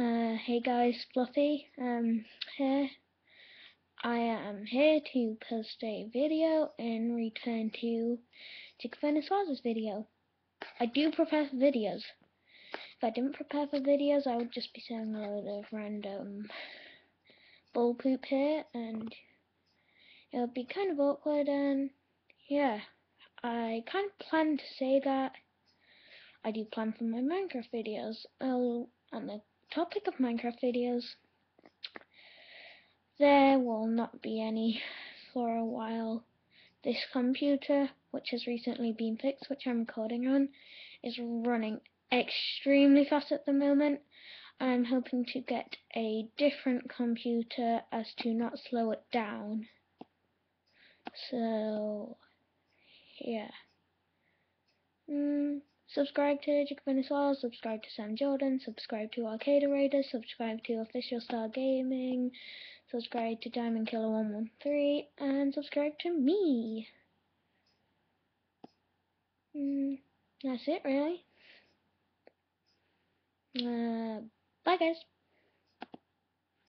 Uh, hey guys, Fluffy, um, here. I am here to post a video in return to Chickfinisaur's video. I do prepare for videos. If I didn't prepare for videos, I would just be saying a load of random bull poop here, and it would be kind of awkward, and yeah, I kind of plan to say that. I do plan for my Minecraft videos. I'll, on the topic of Minecraft videos, there will not be any for a while. This computer, which has recently been fixed, which I'm recording on, is running extremely fast at the moment. I'm hoping to get a different computer as to not slow it down. So, yeah. Subscribe to Jacobiniswell, subscribe to Sam Jordan, subscribe to Arcade Raiders, subscribe to Official Star Gaming, subscribe to Diamond Killer 113, and subscribe to me. Mm, that's it, really. Uh, bye, guys.